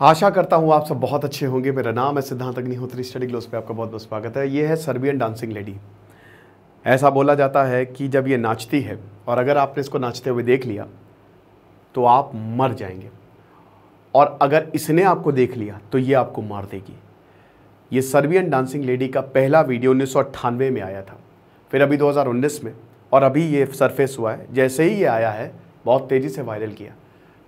आशा करता हूँ आप सब बहुत अच्छे होंगे। मेरा नाम है सिद्धांत अग्निहोत्री। स्टडी ग्लोस पे आपका बहुत बहुत स्वागत है। ये है सर्बियन डांसिंग लेडी। ऐसा बोला जाता है कि जब ये नाचती है और अगर आपने इसको नाचते हुए देख लिया तो आप मर जाएँगे। और अगर इसने आपको देख लिया तो ये आपको मार देगी। ये सर्बियन डांसिंग लेडी का पहला वीडियो उन्नीस सौ अट्ठानवे में आया था। फिर अभी 2019 में। और अभी ये सरफेस हुआ है। जैसे ही ये आया है, बहुत तेज़ी से वायरल किया।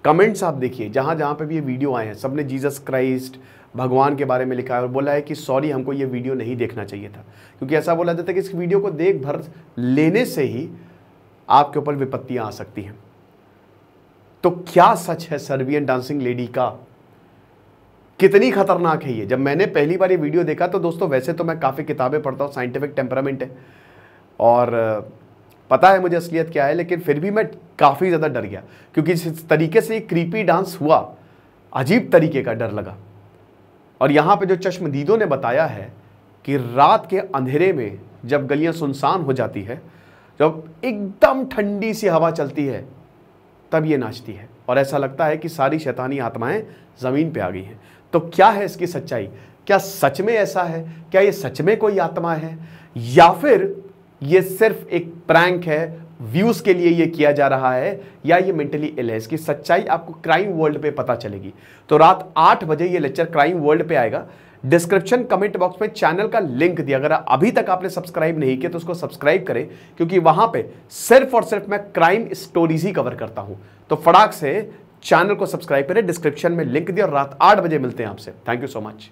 कमेंट्स आप देखिए, जहाँ जहाँ पे भी ये वीडियो आए हैं, सबने जीसस क्राइस्ट, भगवान के बारे में लिखा है और बोला है कि सॉरी, हमको ये वीडियो नहीं देखना चाहिए था। क्योंकि ऐसा बोला जाता है कि इस वीडियो को देख भर लेने से ही आपके ऊपर विपत्तियाँ आ सकती हैं। तो क्या सच है, सर्बियन डांसिंग लेडी का? कितनी खतरनाक है ये। जब मैंने पहली बार ये वीडियो देखा तो दोस्तों, वैसे तो मैं काफ़ी किताबें पढ़ता हूँ, साइंटिफिक टेम्परामेंट है। और पता है मुझे असलियत क्या है, लेकिन फिर भी मैं काफ़ी ज़्यादा डर गया, क्योंकि जिस तरीके से ये क्रीपी डांस हुआ, अजीब तरीके का डर लगा। और यहाँ पे जो चश्मदीदों ने बताया है कि रात के अंधेरे में जब गलियाँ सुनसान हो जाती है, जब एकदम ठंडी सी हवा चलती है, तब ये नाचती है। और ऐसा लगता है कि सारी शैतानी आत्माएँ ज़मीन पे आ गई हैं। तो क्या है इसकी सच्चाई? क्या सच में ऐसा है? क्या ये सच में कोई आत्मा है? या फिर ये सिर्फ़ एक प्रैंक है, व्यूज़ के लिए ये किया जा रहा है, या ये मेंटली इल है? इसकी सच्चाई आपको क्राइम वर्ल्ड पे पता चलेगी। तो रात आठ बजे ये लेक्चर क्राइम वर्ल्ड पे आएगा। डिस्क्रिप्शन कमेंट बॉक्स में चैनल का लिंक दिया। अगर अभी तक आपने सब्सक्राइब नहीं किया तो उसको सब्सक्राइब करें, क्योंकि वहाँ पे सिर्फ़ और सिर्फ़ मैं क्राइम स्टोरीज ही कवर करता हूँ। तो फटाक से चैनल को सब्सक्राइब करें डिस्क्रिप्शन में लिंक दिया और रात आठ बजे मिलते हैं आपसे। Thank you so much